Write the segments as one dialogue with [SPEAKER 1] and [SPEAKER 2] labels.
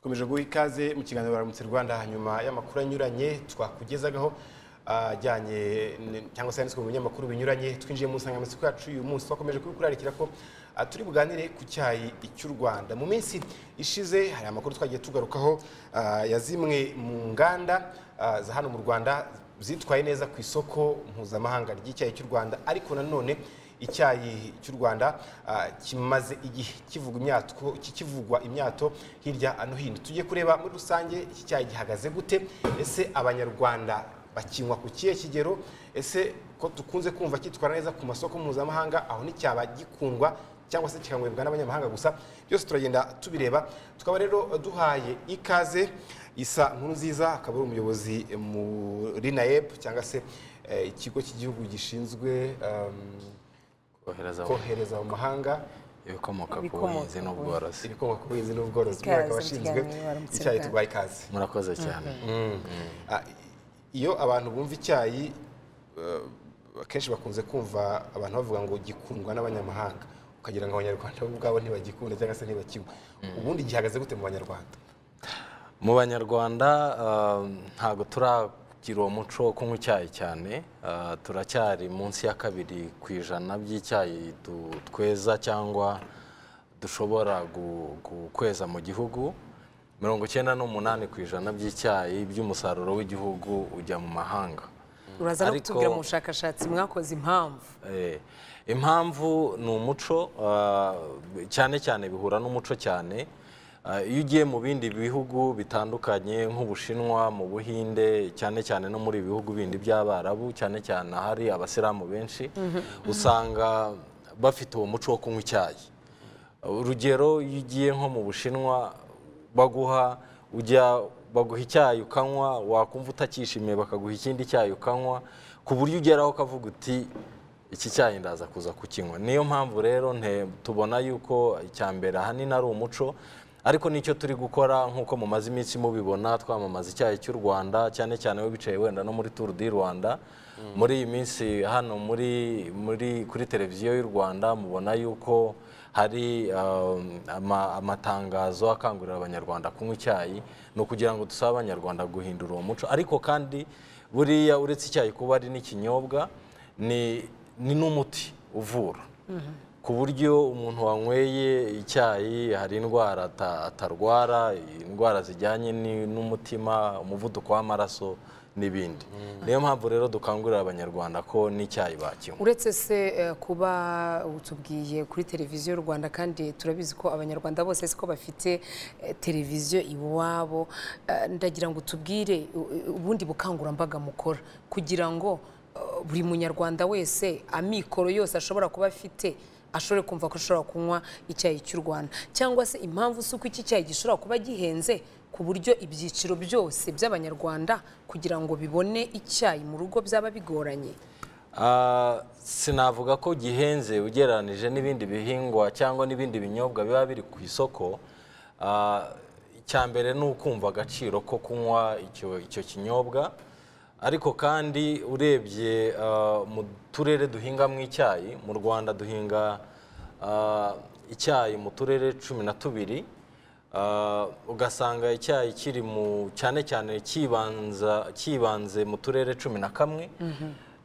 [SPEAKER 1] dukomeje guha ikaze mu kiganiro baramutse rwanda nyuma y'amakuru anyuranye twakugezagaho ajyanye cyangwa se yanditswe mu binyamakuru binyuranye twinjiye mu nsanganyamatsiko yacu uyu munsi. Twakomeje kubikurarikira ko ah, turi buganire ku cyayi cy'u rwanda. Mu minsi ishize hari amakuru twagiye tugarukaho ah, ya zimwe mu nganda ah, za hano mu rwanda zitwaye neza ku isoko mpuzamahanga ry'icyayi cy'u rwanda. Ariko nanone icyayi cy'u rwanda ah, kimaze igihe kivugwa imyato hirya no hino. Tujye kureba muri rusange iki cyayi gihagaze gute ese abanyarwanda bakinywa ku kihe kigero ese ko dukunze kumva cyitwara neza ku masoko mpuzamahanga aho nticyaba gikundwa cyangwa se kikanywebwa n'abanyamahanga gusa? Byose turagenda tubireba. Tukaba rero duhaye ikaze isa nkuru nziza akaba ari umuyobozi muri naeb cyangwa se eh, ikigo cy'igihugu gishinzwe um,
[SPEAKER 2] kohereza
[SPEAKER 1] kohereza mu mahanga
[SPEAKER 2] ibikomoka ku buhinzi n'ubworozi.
[SPEAKER 1] ibikomoka ku buhinzi n'ubworozi
[SPEAKER 3] mu
[SPEAKER 1] washinzwe icyayi turwaye ikaze.
[SPEAKER 2] Murakoze cyane.
[SPEAKER 1] Ah, iyo abantu bumva icyayi eh, akenshi bakunze kumva abantu bavuga ngo gikundwa n'abanyamahanga. Ukagira ngo abanyarwanda bo ubwabo ntibagikunda cyangwa se ntibakinywa ubundi gihagaze gute mu banyarwanda?
[SPEAKER 2] Mu banyarwanda ah, ntabwo turagira uwo muco wo kunywa icyayi cyane Ah, turacyari munsi ya kabiri ku ijana by'icyayi tweza cyangwa dushobora gu- gu- kweza mu gihugu. Mirongo icyenda n'umunani ku ijana by'icyayi by'umusaruro w'igihugu ujya mu mahanga.
[SPEAKER 3] Uraza no kutubwira mu bushakashatsi mwakoze impamvu.
[SPEAKER 2] Eh, impamvu ni umuco ah, cyane cyane bihura n'umuco cyane. Iyo ugiye mu bindi bihugu bitandukanye nk'ubushinwa mu buhinde cyane cyane no muri ibi bihugu bindi by'abarabu cyane cyane ahari abasilamu benshi usanga bafite uwo muco wo kunywa icyayi. Urugero iyo ugiye nko mu bushinwa baguha ujya baguha icyayi ukanywa wakumva utakishimiye bakaguha ikindi cyayi ukanywa ku buryo ugeraho ukavuga uti iki cyayi ndaza kuza kukinywa. Niyo mpamvu rero tubona yuko icya mbere ahanini ari umuco ariko ni cyo turi gukora nk'uko mumaze iminsi mubibona twamamaza icyayi cy'u rwanda cyane cyane bicaye wenda no muri turu di rwanda. Muri iyi minsi hano muri muri kuri televiziyo y'u rwanda mubona yuko hari ama- amatangazo akangurira abanyarwanda kunywa icyayi ni ukugira ngo dusabe abanyarwanda guhindura uwo muco. Ariko kandi buriya uretse icyayi kuba ari n'ikinyobwa ni ni n'umuti uvura. Ku buryo umuntu wanyweye icyayi hari indwara ata- atarwara indwara zijyanye n'umutima umuvuduko w'amaraso n'ibindi. Niyo mpamvu rero dukangurira abanyarwanda ko n'icyayi bakinywa.
[SPEAKER 3] Uretse se eh, kuba utubwiye kuri televiziyo y'u rwanda kandi turabizi ko abanyarwanda bose siko bafite eh, televiziyo iwabo eh, ndagira ngo tubwire ubundi bukangurambaga mukora. Kugira ngo buri munyarwanda wese amikoro yose ashobora kuba afite ashobore kumva ko ashobora kunywa icyayi cy'u rwanda. Cyangwa se impamvu si uko iki cyayi gishobora kuba gihenze ku buryo ibyiciro byose by'abanyarwanda kugira ngo bibone icyayi mu rugo byaba bigoranye?
[SPEAKER 2] Ah, sinavuga ko gihenze ugereranije n'ibindi bihingwa cyangwa n'ibindi binyobwa biba biri ku isoko. Ah, icya mbere ni ukumva agaciro ko kunywa icyo kinyobwa. Ariko kandi urebye ah, mu turere duhingamo icyayi mu rwanda duhinga ah, icyayi mu turere cumi na tubiri Ah, ugasanga icyayi kiri mu cyane cyane kibanza kibanze mu turere cumi na kamwe.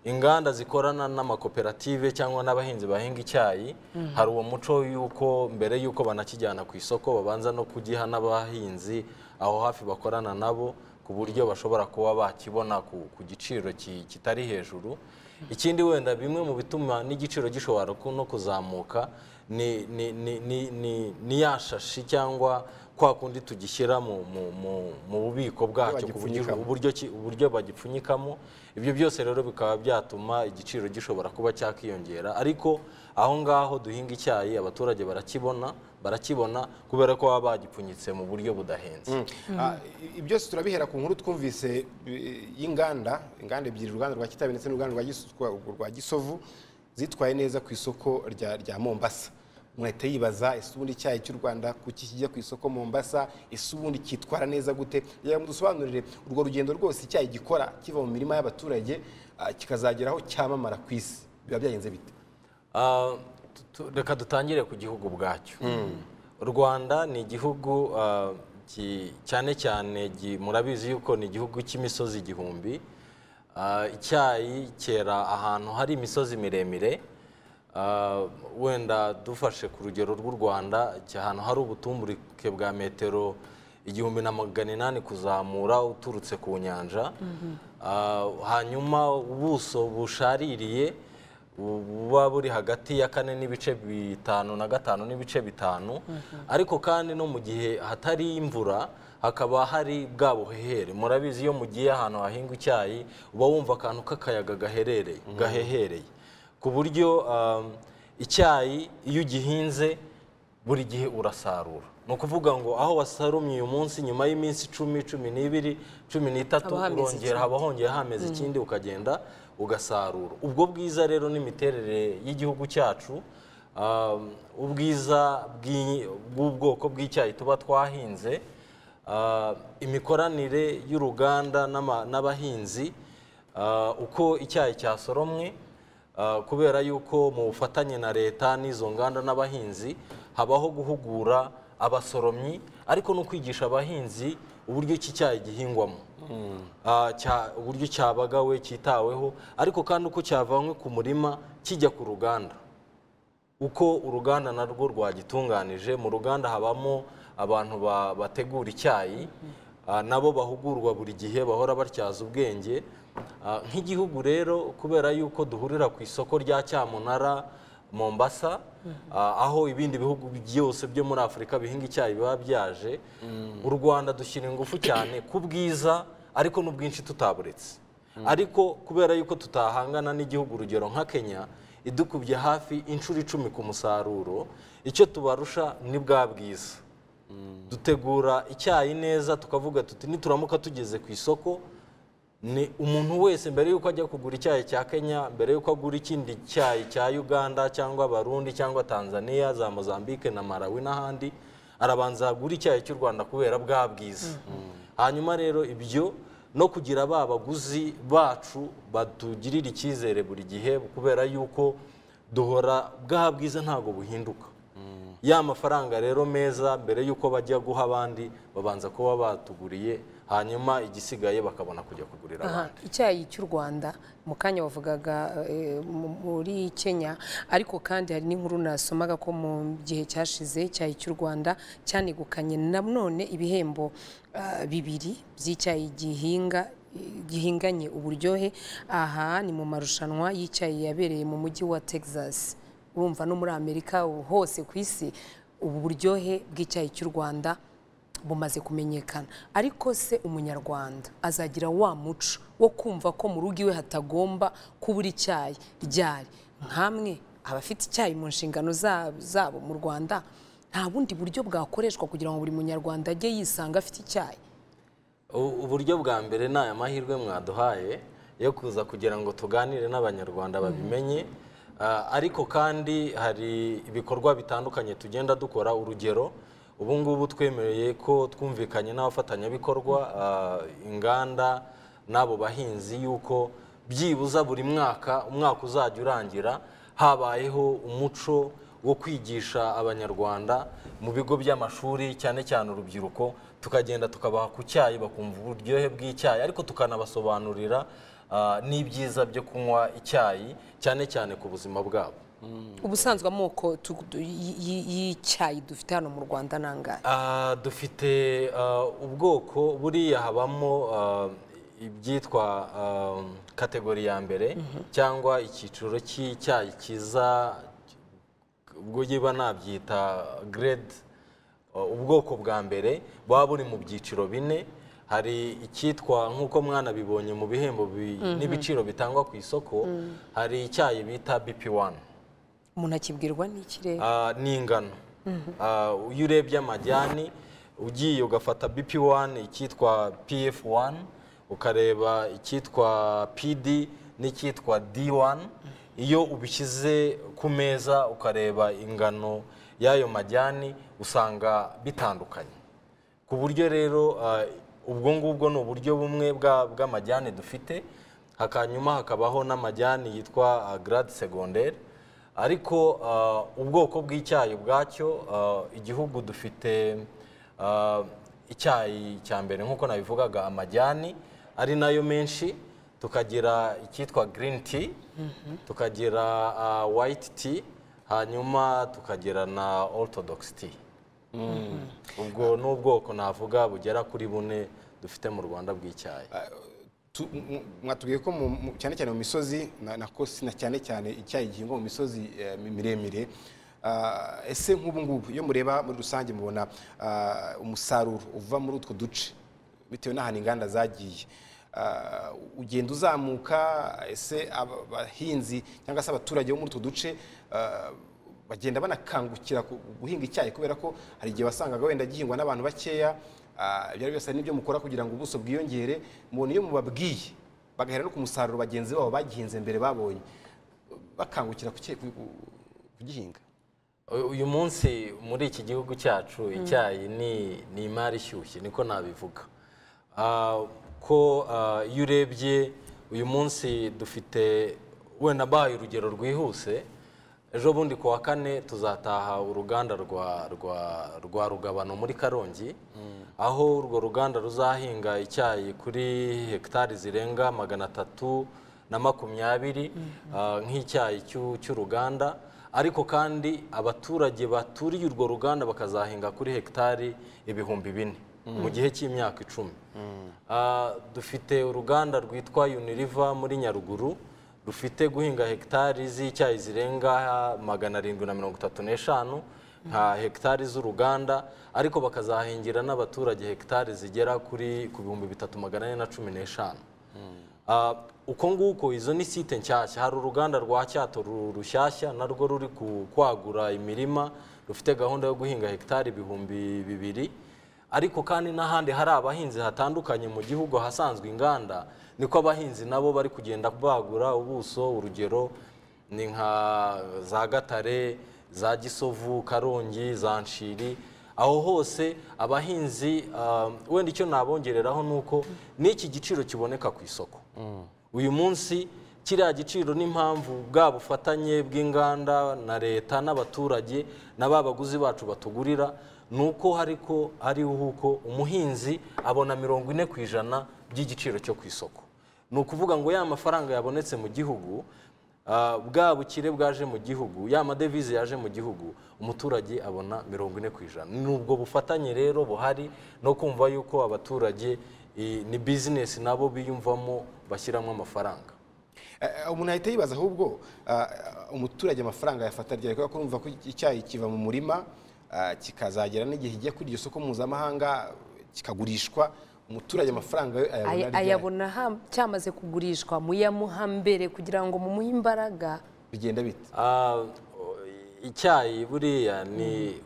[SPEAKER 2] Inganda zikorana n'amakoperative cyangwa n'abahinzi bahinga icyayi. Hari uwo muco y'uko mbere y'uko banakijyana ku isoko babanza no kugiha n'abahinzi aho hafi bakorana nabo ku buryo bashobora kuba bakibona ku, giciro ki- kitari hejuru. Ikindi wenda bimwe mu bituma n'igiciro gishobora no kuzamuka ni, ya shashi cyangwa kwa kundi tugishyira mu, bubiko bwacyo ku buryo
[SPEAKER 1] bagipfunyikamo.
[SPEAKER 2] Ibyo byose rero bikaba byatuma igiciro gishobora kuba cyakiyongera. Ariko aho ngaho duhinga icyayi abaturage barakibona barakibona kubera ko baba bagipfunyitse mu buryo budahenze.
[SPEAKER 1] Ah, ibi byose turabihera ku nkuru twumvise eh, y'inganda inganda ebyiri uruganda rwa kitabi ndetse n'uruganda rwa Gis- rwa- rwa gisovu zitwaye neza ku isoko rya mombasa. Umuntu ahita yibaza ese ubundi icyayi cy'u rwanda kuki kijya ku isoko mombasa? Ese ubundi cyitwara neza gute? Kugira ngo dusobanurire urwo rugendo rwose icyayi gikora kiva mu mirima y'abaturage ah, kikazagera aho cyamamara ku isi. Biba byagenze bite?
[SPEAKER 2] Ah, reka dutangire ku gihugu bwacyo. U rwanda ni igihugu ki- cyane cyane murabizi yuko ni igihugu cy'imisozi igihumbi. Ah, icyayi cyera ahantu hari imisozi miremire. Ah, wenda dufashe ku rugero rw'u rwanda ahantu hari ubutumburuke bwa metero igihumbi na magana inani kuzamura uturutse ku nyanja. Ah, hanyuma ubuso bushaririye bu- buba buri hagati ya kane n'ibice bitanu na gatanu n'ibice bitanu. Ariko kandi no mu gihe hatari imvura hakaba hari bwa buhehere. Murabizi iyo mugiye ahantu hahingwa icyayi uba wumva akantu k'akayaga gaherereye gahehereye. Ku buryo um, icyayi iyo ugihinze buri gihe urasarura. Ni ukuvuga ngo aho wasarumye uyu munsi nyuma y'iminsi icumi cumi n'ibiri cumi n'itatu urongera haba hongeye hameze ikindi ukagenda ugasarura. Ubwo bwiza rero n'imiterere y'igihugu cyacu um, ubwiza bw'i- bw'ubwoko bw'icyayi tuba twahinze uh, imikoranire y'uruganda n'abahinzi uh, uko icyayi cyasoromwe Uh, kubera yuko mu bufatanye na leta n'izo nganda n'abahinzi habaho guhugura abasoromyi ariko no kwigisha abahinzi uburyo iki cyayi gihingwamo. Uburyo cyabagawe cyitaweho ariko kandi uko cyavanywe ku murima kijya ku ruganda. Uko uruganda narwo rwagitunganije mu ruganda habamo abantu ba- bategura icyayi ah, nabo bahugurwa buri gihe bahora batyaza ubwenge. Ah, nk'igihugu rero kubera yuko duhurira ku isoko rya cyamunara mombasa ah, aho ibindi bihugu byose byo muri afurika bihinga icyayi biba byaje u rwanda dushyira ingufu cyane ku bwiza ariko n'ubwinshi tutaburetse. Ariko kubera yuko tutahangana n'igihugu urugero nka kenya idukubye hafi inshuro icumi ku musaruro icyo tubarusha ni bwa bwiza. Dutegura icyayi neza tukavuga tuti nituramuka tugeze ku isoko. Ni umuntu wese mbere y'uko ajya kugura icyayi cya kenya mbere y'uko agura ikindi cyayi cya uganda cyangwa barundi cyangwa tanzania za mozambique na malawi n'ahandi arabanza agura icyayi cy'u rwanda kubera bwa bwiza. Hanyuma rero ibyo no kugira ba baguzi bacu batugirira icyizere buri gihe kubera yuko duhora bwa bwiza ntabwo buhinduka. Ya mafaranga rero meza mbere y'uko bajya guha abandi babanza kuba batuguriye hanyuma igisigaye bakabona kujya kugurira abandi.
[SPEAKER 3] icyayi cy'u rwanda mu kanya wavugaga eh, mu- muri kenya ariko kandi hari n'inkuru nasomaga ko mu gihe cyashize icyayi cy'u rwanda cyanegukanye nanone ibihembo ah, bibiri by'icyayi gihinga gihinganye uburyohe. Aha ni mu marushanwa y'icyayi yabereye mu mujyi wa texas. Urumva no muri amerika hose ku isi ubu buryohe bw'icyayi cy'u rwanda bumaze kumenyekana. Ariko se umunyarwanda azagira wa muco wo kumva ko mu rugo iwe hatagomba kubura icyayi? Ryari? Nkamwe abafite icyayi mu nshingano za- zabo mu rwanda nta bundi buryo bwakoreshwa kugira ngo buri munyarwanda ajye yisanga afite icyayi.
[SPEAKER 2] Uburyo bwa mbere ni aya mahirwe mwaduhaye yo kuza kugira ngo tuganire n'abanyarwanda babimenye. Ah, ariko kandi hari ibikorwa bitandukanye tugenda dukora. Urugero ubu ngubu twemereye ko twumvikanye n'abafatanyabikorwa ah, inganda n'abo bahinzi yuko byibuza buri mwaka umwaka uzajya urangira habayeho umuco wo kwigisha abanyarwanda mu bigo by'amashuri cyane cyane urubyiruko tukagenda tukabaha ku cyayi bakumva uburyohe bw'icyayi ariko tukanabasobanurira ah, n'ibyiza byo kunywa icyayi cyane cyane ku buzima bwabo.
[SPEAKER 3] Ubusanzwe amoko y'icyayi dufite hano mu rwanda ni angahe?
[SPEAKER 2] Ah, dufite ah, ubwoko buriya habamo ah, ibyitwa kategori ya mbere cyangwa icyiciro cy'icyayi cyiza ubwo yiba nabyita grade uh, ubwoko bwa mbere buba buri mu byiciro bine. Hari icyitwa nk'uko mwanabibonye mu bihembo bi- n'ibiciro bitangwa ku isoko hari icyayi bita BP1
[SPEAKER 3] umuntu akibwirwa n'ikirere?
[SPEAKER 2] Ah, ni ingano. Ah, iyo urebye amajyani ugiye ugafata BP1 icyitwa PF1 ukareba icyitwa PD n'icyitwa D1 iyo ubishyize ku meza ukareba ingano y'ayo majyani usanga bitandukanye. Ku buryo rero ah, ubwo ngubwo ni uburyo bumwe bwa- bw'amajyane dufite hakanyuma hakabaho n'amajyani yitwa grade secondaire ariko ah, ubwoko bw'icyayi ubwacyo ah, igihugu dufite ah, icyayi cya mbere nk'uko nabivugaga amajyani ari na yo menshi tukagira icyitwa green tea tukagira ah, white tea hanyuma tukagira na orthodox tea. Ubwo ni ubwoko navuga bugera kuri bune dufite mu rwanda bw'icyayi.
[SPEAKER 1] Mwatubwiye ko cyane cyane mu misozi na na ko si na cyane cyane icyayi gihingwa mu misozi eh, mi- miremire Ah, ese nk'ubu ngubu iyo mureba muri rusange mubona ah, umusaruro uva muri utwo duce bitewe n'ahantu inganda zagiye. Ah, ugenda uzamuka ese aba- abahinzi cyangwa se abaturage bo muri utwo duce bagenda banakangukira guhinga icyayi kubera ko hari igihe wasangaga wenda gihingwa n'abantu bakeya ibyo ari byo byose n'ibyo mukora kugira ngo ubuso bwiyongere mubona iyo mubabwiye. Bagahera no ku musaruro bagenzi babo bagihinze mbere babonye. Bakangukira kugihinga
[SPEAKER 2] uyu munsi muri iki gihugu cyacu icyayi ni imari ishyushye niko nabivuga. Ah, ko ah, iyo urebye uyu munsi dufite wenda mbahaye urugero rwihuse ejo bundi ku wa kane tuzataha uruganda rwa rugabano muri karongi aho urwo ruganda ruzahinga icyayi kuri hegitari zirenga magana atatu na makumyabiri ah, nk'icyayi cy'u- cy'uruganda. Ariko kandi abaturage baturiye urwo ruganda bakazahinga kuri hegitari ibihumbi bine mu gihe cy'imyaka icumi. Ah, dufite uruganda rwitwa uniriva muri nyaruguru. Rufite guhinga hegitari z'icyayi zirenga magana arindwi na mirongo itatu n'eshanu nka hegitari z'uruganda ariko bakazahingira n'abaturage hegitari zigera kuri ku bihumbi bitatu magana ane na cumi n'eshanu. Ah, uko nguko izo ni site nshyashya. Hari uruganda rwa cyato ru- rushyashya narwo ruri kwagura imirima rufite gahunda yo guhinga hegitari ibihumbi bibiri. Ariko kandi n'ahandi hari abahinzi hatandukanye mu gihugu ahasanzwe inganda niko abahinzi nabo bari kugenda bagura ubuso urugero ni nka za gatare za gisovu karongi za nshiri. Aho hose abahinzi ah, wenda icyo nabongereraho ni uko n'iki giciro kiboneka ku isoko. Uyu munsi kiriya giciro n'impamvu bwa bufatanye bw'inganda na leta n'abaturage na ba baguzi bacu batugurira ni uko hariko hariho uko umuhinzi abona mirongo ine ku ijana by'igiciro cyo ku isoko. Ni ukuvuga ngo ya mafaranga yabonetse mu gihugu ah, bwa bukire bwaje mu gihugu ya madevize yaje mu gihugu umuturage abona mirongo ine ku ijana. Ni ubwo bufatanye rero buhari no kumva yuko abaturage ni bizinesi nabo biyumvamo bashyiramo amafaranga.
[SPEAKER 1] Eh, umuntu ahita yibaza ahubwo ah, umuturage amafaranga yafata ryari? Kubera ko urumva ko icyayi kiva mu murima ah, kikazagera n'igihe kijya kuri iryo soko mpuzamahanga kikagurishwa umuturage amafaranga ayabona
[SPEAKER 3] Aya-
[SPEAKER 1] ryari?
[SPEAKER 3] ayabona cyamaze kugurishwa muyamuha mbere kugira ngo mumuhe imbaraga.
[SPEAKER 1] Bigenda bite?
[SPEAKER 2] Ah, icyayi buriya ni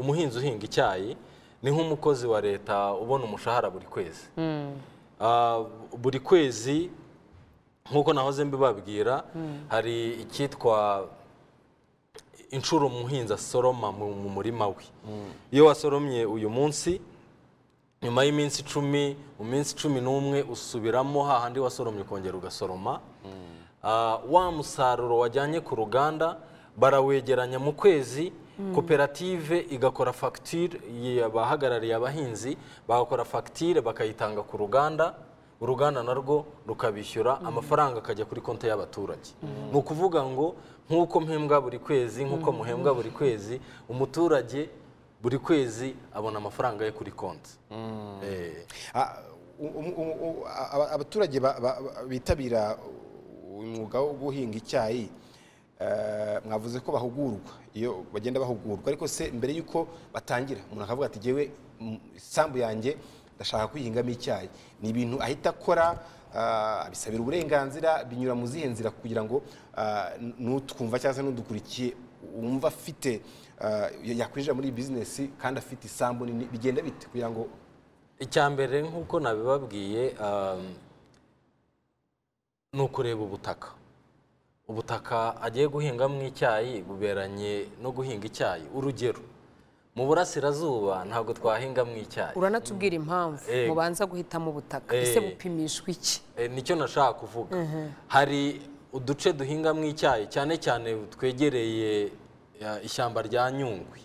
[SPEAKER 2] umuhinzi uhinga icyayi ni nk'umukozi wa leta ubona umushahara buri kwezi. Ah, buri kwezi nk'uko nahoze mbibabwira hari icyitwa inshuro umuhinzi asoroma mu mu murima we. Iyo wasoromye uyu munsi nyuma y'iminsi icumi mu minsi cumi n'umwe usubiramo hahandi wasoromye ukongera ugasoroma. Ah, wa musaruro wajyanye ku ruganda barawegeranya mu kwezi koperative igakora fagitire abahagarariye abahinzi bagakora fagitire bakayitanga ku ruganda uruganda narwo rukabishyura amafaranga akajya kuri konti y'abaturage. Ni ukuvuga ngo nk'uko mpembwa buri kwezi nk'uko muhembwa buri kwezi umuturage buri kwezi abona amafaranga ye kuri konti.
[SPEAKER 1] Abaturage ba- ba- ba- bitabira umwuga wo guhinga icyayi eh, mwavuze ko bahugurwa. Iyo bagenda bahugurwa ariko se mbere y'uko batangira umuntu akavuga ati jyewe mm, isambu yanjye ndashaka kuyihingamo icyayi. Ni ibintu ahita akora ah, abisabira uburenganzira binyura mu zihe nzira kugira ngo ah, n'utwumva cyangwa se n'udukurikiye wumva afite yakwinjira muri iyi bizinesi kandi afite isambu nini bigenda bite kugira ngo
[SPEAKER 2] icya mbere nk'uko nabibabwiye um, ni ukureba ubutaka. Ubutaka agiye guhingamo icyayi buberanye no guhinga icyayi. Urugero mu burasirazuba ntabwo twahingamo icyayi.
[SPEAKER 3] Uranatubwira impamvu
[SPEAKER 2] Eh.
[SPEAKER 3] mubanza guhitamo ubutaka.
[SPEAKER 2] Eh.
[SPEAKER 3] ese bupimishwa iki?
[SPEAKER 2] Eh, ni cyo nashaka kuvuga. Hari uduce duhingamo icyayi cyane cyane twegereye ishyamba rya nyungwe.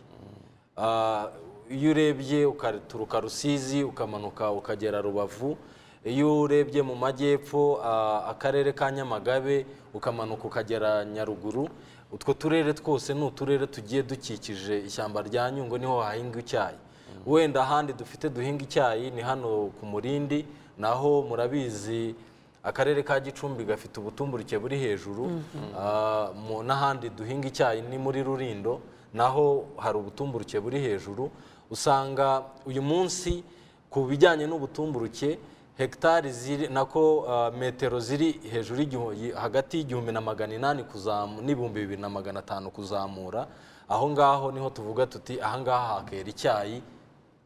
[SPEAKER 2] Ah, iyo urebye ukaturuka rusizi ukamanuka ukagera rubavu iyo urebye mu majyepfo ah, akarere ka nyamagabe ukamanuka ukagera nyaruguru utwo turere twose ni uturere tugiye dukikije ishyamba rya nyungwe ni ho hahinga icyayi. Wenda ahandi dufite duhinga icyayi ni hano ku murindi naho murabizi akarere ka gicumbi gafite ubutumburuke buri hejuru Ah, mu- n'ahandi duhinga icyayi ni muri rurindo naho hari ubutumburuke buri hejuru. Usanga uyu munsi ku bijyanye n'ubutumburuke hegitari ziri nako ah, metero ziri hejuru hagati y'igihumbi na magana inani n'ibihumbi bibiri na magana atanu kuzamura. Aho ngaho ni ho tuvuga tuti aha ngaha hakera icyayi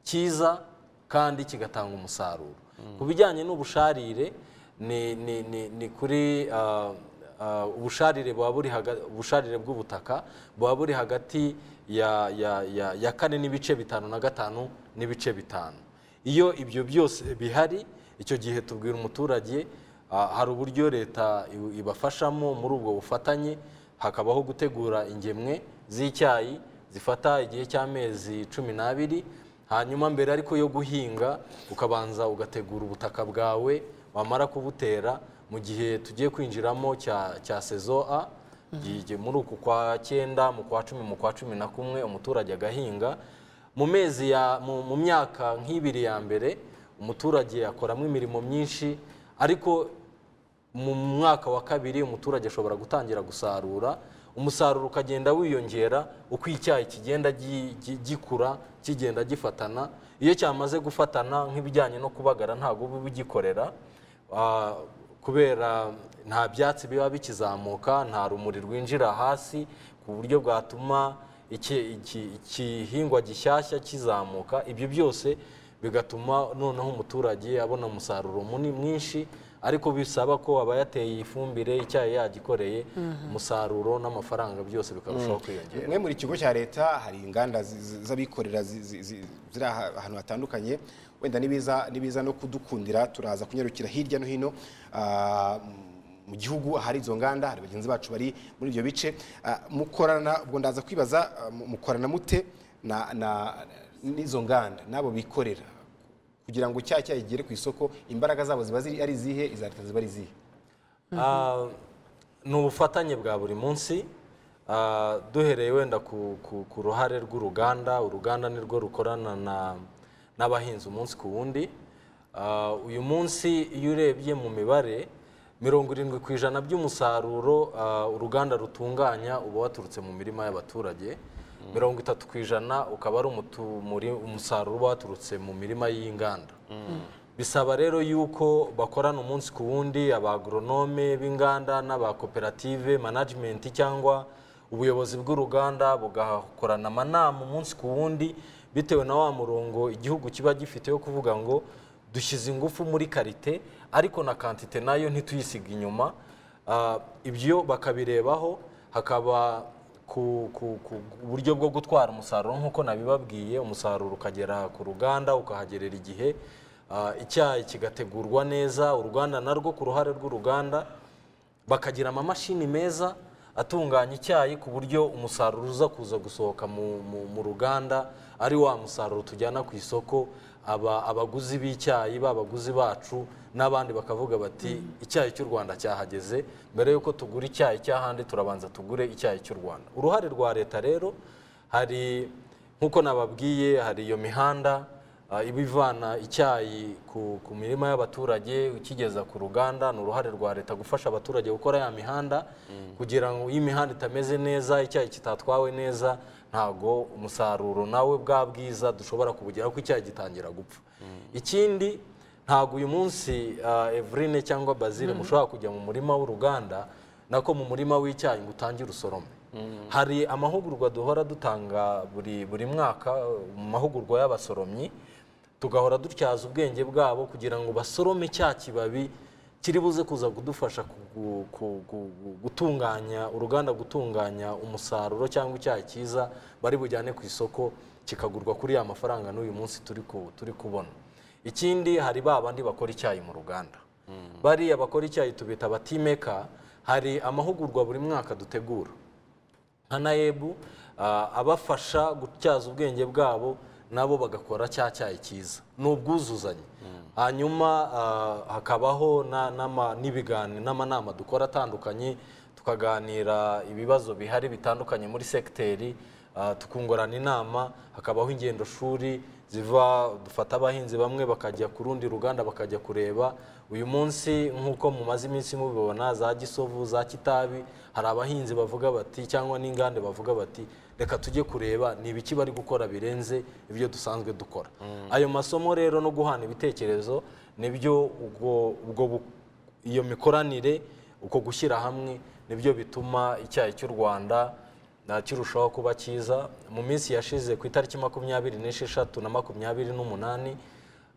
[SPEAKER 2] cyiza kandi kigatanga umusaruro. Ku bijyanye n'ubusharire ni, kuri ah, ah, ubusharire buba buri ubusharire bw'ubutaka buba buri hagati ya, kane n'ibice bitanu na gatanu n'ibice bitanu. Iyo ibyo byose bihari icyo gihe tubwira umuturage ah, hari uburyo leta ibafashamo muri ubwo bufatanye hakabaho gutegura ingemwe z'icyayi zifata igihe cy'amezi cumi n'abiri hanyuma mbere ariko yo guhinga ukabanza ugategura ubutaka bwawe wamara kubutera mu gihe tugiye kwinjiramo cya, sezo a muri uku kwa cyenda mu kwa cumi mu kwa cumi na kumwe umuturage agahinga. Mu mezi ya mu, myaka nk'ibiri ya mbere umuturage akoramo imirimo myinshi ariko mu mwaka wa kabiri umuturage ashobora gutangira gusarura. Umusaruro ukagenda wiyongera uko icyayi kigenda gi- gi- gikura kigenda gifatana. Iyo cyamaze gufatana nk'ibijyanye no kubagara ntabwo uba ugikorera. Kubera nta byatsi biba bikizamuka nta rumuri rwinjira hasi ku buryo bwatuma iki- iki- igihingwa gishyashya kizamuka. Ibyo byose bigatuma noneho umuturage abona umusaruro muni- mwinshi ariko bisaba ko aba yateye ifumbire icyayi yagikoreye umusaruro n'amafaranga byose bikarushaho kwiyongera.
[SPEAKER 1] Mwe muri kigo cya leta hari inganda z'abikorera zi- zi- zi- ziri aha- ahantu hatandukanye wenda nibiza no kudukundira turaza kunyarukira hirya no hino ah, mu gihugu ahari izo nganda hari bagenzi bacu bari muri ibyo bice. Ah, mukorana ubwo ndaza kwibaza ah, mu- mukorana mute n'izo nganda n'abo bikorera. Kugira ngo cya cyayi kigere ku isoko imbaraga zabo ziba ari izihe iza leta ziba ari izihe
[SPEAKER 2] ni ubufatanye bwa buri munsi. Duhereye wenda ku ruhare rw'uruganda uruganda nirwo rukorana na- n'abahinzi umunsi ku wundi. Ah, uyu munsi iyo urebye mu mibare mirongo irindwi ku ijana by'umusaruro ah, uruganda rutunganya uba waturutse mu mirima y'abaturage. Mirongo itatu ku ijana ukaba ari umusaruro uba waturutse mu mirima y'inganda. Bisaba rero yuko bakorana umunsi ku wundi abagoronome b'inganda n'abakoperative management cyangwa ubuyobozi bw'uruganda bugakorana amanama umunsi ku wundi bitewe na wa murongo igihugu kiba gifite wo kuvuga ngo dushyize ingufu muri karite ariko na kantite na yo ntituyisiga inyuma. Ah, ibyo bakabirebaho hakaba ku, buryo bwo gutwara umusaruro nk'uko nabibabwiye umusaruro ukagera ku ruganda ukahagerera igihe. Ah, icyayi kigategurwa neza uruganda narwo ku ruhare rw'uruganda bakagira amamashini meza atunganya icyayi ku buryo umusaruro uza kuza gusohoka mu ruganda. Ari wa musaruro tujyana ku isoko aba, abaguzi b'icyayi b'abaguzi bacu n'abandi bakavuga bati icyayi cy'u rwanda cyahageze mbere y'uko tugura icyayi cy'ahandi turabanza tugure icyayi cy'u rwanda. Uruhare rwa leta rero hari nk'uko nababwiye hari iyo mihanda Ah, iba ivana icyayi ku, ku mirima y'abaturage ukigeza ku ruganda ni uruhare rwa leta gufasha abaturage gukora ya mihanda kugira ngo iyo imihanda itameze neza icyayi kitatwawe neza ntago umusaruro nawe bwa bwiza dushobora kubugeraho ko icyayi gitangira gupfa. Ikindi ntago uyu munsi ah, Evrine cyangwa Basile mushobora kujya mu murima w'uruganda nako mu murima w'icyayi ngo utangire usorome hari amahugurwa duhora dutanga buri buri mwaka mu mahugurwa y'abasoromyi tugahora dutyaza ubwenge bwabo kugira ngo basorome cya kibabi kiri buze kuza kudufasha gutunganya uruganda gutunganya umusaruro cyangwa icyayi cyiza bari bujyane ku isoko kikagurwa kuri ya mafaranga n'uyu munsi turi ku- turi kubona. Ikindi hari ba bandi bakora icyayi mu ruganda. Bariya bakora icyayi tubita abatimeka hari amahugurwa buri mwaka dutegura. Nka nayebu ah, abafasha gutyaza ubwenge bwabo nabo bagakora cya cyayi cyiza. Ni ubwuzuzanye. Hanyuma ah, hakabaho n'amanama dukora atandukanye tukaganira ibibazo bihari bitandukanye muri segiteri ah, tukungurana inama hakabaho ingendo shuri ziva dufata abahinzi bamwe bakajya ku rundi ruganda bakajya kureba. Uyu munsi nk'uko mumaze iminsi mubibona za gisovu za kitabi hari abahinzi bavuga bati cyangwa n'inganda bavuga bati reka tujye kureba ni ibiki bari gukora birenze ibyo dusanzwe dukora. Ayo masomo rero no guhana ibitekerezo ni byo ubwo iyo mikoranire uko gushyira hamwe ni byo bituma icyayi cy'u rwanda na kirushaho kuba cyiza. Mu minsi yashize ku itariki makumyabiri n'esheshatu na makumyabiri n'umunani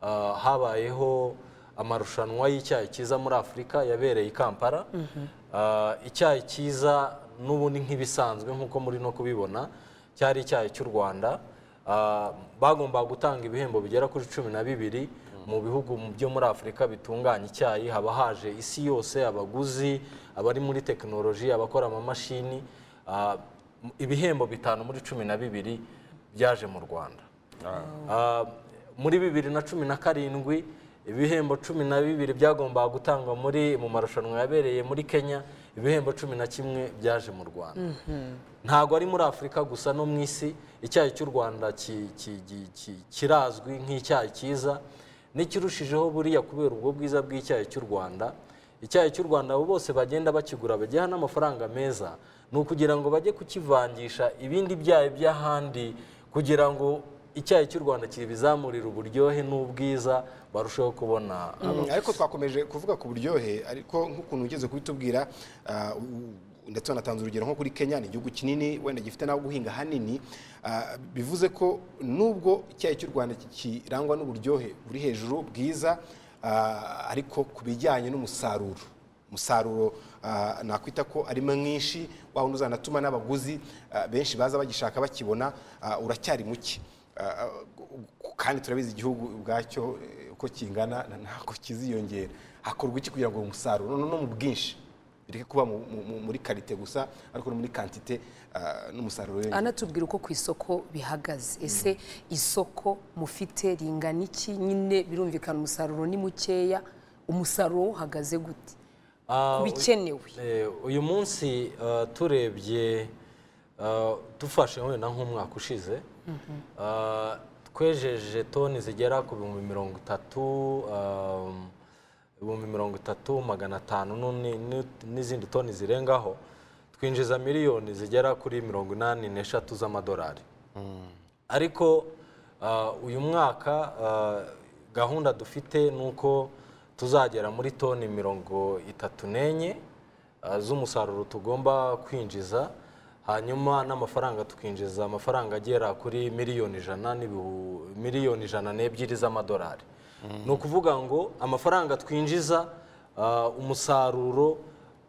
[SPEAKER 2] ah, habayeho amarushanwa y'icyayi cyiza muri afurika yabereye i kampala. Ah, icyayi cyiza n'ubundi nk'ibisanzwe nk'uko muri no kubibona cyari icyayi cy'u rwanda. Ah, bagombaga gutanga ibihembo bigera kuri cumi na bibiri mu bihugu byo muri afurika bitunganya icyayi. Haba haje isi yose abaguzi abari muri tekinoloji abakora amamashini Ah, ibihembo bitanu muri cumi na bibiri byaje mu rwanda. Muri bibiri na cumi na karindwi ibihembo cumi na bibiri byagombaga gutangwa muri mu marushanwa yabereye muri kenya ibihembo cumi na kimwe byaje mu rwanda. Ntabwo ari muri afurika gusa no mu isi. Icyayi cy'u rwanda ki- ki- ki- ki- kirazwi nk'icyayi cyiza. N'ikirushijeho buriya kubera ubwo bwiza bw'icyayi cy'u rwanda. Icyayi cy'u rwanda abo bose bagenda bakigura bagiha n'amafaranga meza. Ni ukugira ngo bajye kukivangisha ibindi byayi by'ahandi kugira ngo icyayi cy'u rwanda kibizamurire uburyohe n'ubwiza barusheho kubona
[SPEAKER 1] Mm, ariko twakomeje kuvuga ku buryohe ariko nk'ukuntu ugeze kubitubwira ah, u- ndetse wanatanze urugero nko kuri kenya ni igihugu kinini wenda gifite n'aho guhinga hanini ah, bivuze ko nubwo icyayi cy'u rwanda kirangwa n'uburyohe buri hejuru bwiza ah, ariko ku bijyanye n'umusaruro umusaruro nakwita ko ari mwinshi wa wundi uzanatuma n'abaguzi benshi baza bagishaka bakibona uracyari muke. Kandi turabizi igihugu ubwacyo uko kingana na- ntabwo kiziyongera. Hakorwa iki kugira ngo uwo musaruro no mu bwinshi. Bireke kuba mu- mu- mu- muri karite gusa ariko no muri kantite ah, n'umusaruro wiyongera
[SPEAKER 3] anatubwira uko ku isoko bihagaze. Ese isoko mufite ringana iki? Nyine birumvikana umusaruro ni mukeya umusaruro uhagaze gute?
[SPEAKER 2] Ah,
[SPEAKER 3] bikenewe
[SPEAKER 2] Eh, uyu munsi uh, turebye dufashe wenda nk'umwaka ushize. Uh, twejeje toni zigera ku bihumbi mirongo itatu um, ibihumbi mirongo itatu magana atanu n'izindi toni zirengaho twinjiza miliyoni zigera kuri mirongo inani n'eshatu z'amadolari. Ariko uh, uyu mwaka uh, gahunda dufite ni uko tuzagera muri toni mirongo itatu n'enye uh, z'umusaruro tugomba kwinjiza hanyuma n'amafaranga tukinjiza amafaranga agera kuri miliyoni ijana miliyoni ijana n'ebyiri z'amadolari. Ni ukuvuga ngo amafaranga twinjiza uh, umusaruro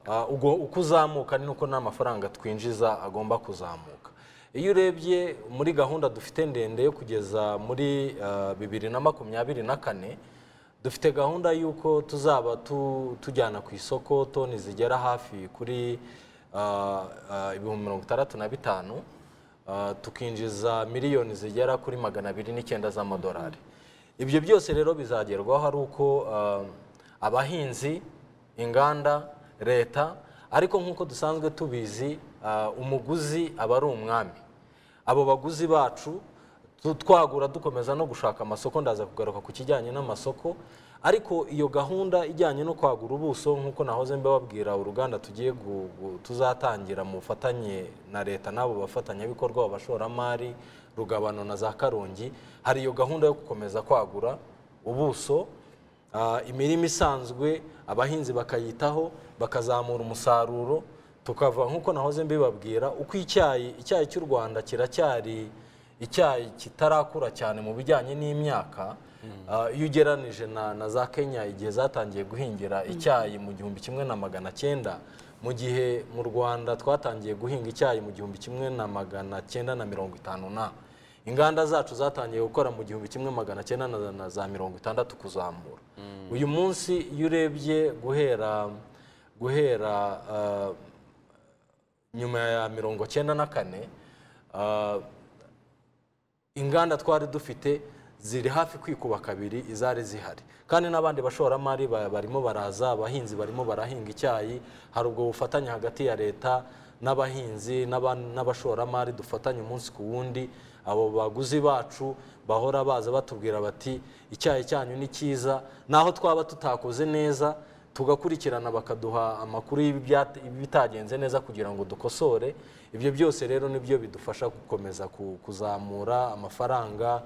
[SPEAKER 2] uh, uko uzamuka ni nuko n'amafaranga twinjiza agomba kuzamuka. Iyo urebye muri gahunda dufite ndende yo kugeza muri uh, bibiri na makumyabiri na kane dufite gahunda y'uko tuzaba tu- tujyana ku isoko toni zigera hafi kuri ibihumbi mirongo itandatu na bitanu uh, tukinjiza miliyoni zigera kuri magana abiri n'icyenda z'amadolari. Ibyo byose rero bizagerwaho ari uko abahinzi inganda leta ariko nk'uko dusanzwe tubizi umuguzi aba ari umwami. Abo baguzi bacu twagura dukomeza no gushaka amasoko ndaza kugaruka ku kijyanye n'amasoko ariko iyo gahunda ijyanye no kwagura ubuso nk'uko nahoze mbababwira uruganda tugiye tuzatangira mu bufatanye na leta n'abo bafatanyabikorwa abashoramari rugabano na za karongi hari iyo gahunda yo gukomeza kwagura ubuso imirima isanzwe abahinzi bakayitaho bakazamura umusaruro tukava nk'uko nahoze mbibabwira uko icyayi icyayi cy'u rwanda kiracyari icyayi kitarakura cyane mu bijyanye n'imyaka iyo ugeranije na, za kenya igihe zatangiye guhingira icyayi mu gihumbi kimwe na magana cyenda mu gihe mu rwanda twatangiye guhinga icyayi mu gihumbi kimwe na magana cyenda na mirongo itanu na. Inganda zacu zatangiye gukora mu gihumbi kimwe magana cyenda na za mirongo itandatu kuzamura. Uyu munsi iyo urebye guhera guhera ah, nyuma ya mirongo cyenda na kane ah, inganda twari dufite ziri hafi kwikuba kabiri izari zihari. Kandi n'abandi bashoramari ba- barimo baraza abahinzi barimo barahinga icyayi hari ubwo bufatanye hagati ya leta n'abahinzi n'aba- n'abashoramari dufatanye umunsi ku wundi abo baguzi bacu bahora baza batubwira bati icyayi cyanyu ni cyiza naho twaba tutakoze neza tugakurikirana bakaduha amakuru y'ibitagenze neza kugira ngo dukosore. Ibyo byose rero ni byo bidufasha gukomeza ku- kuzamura amafaranga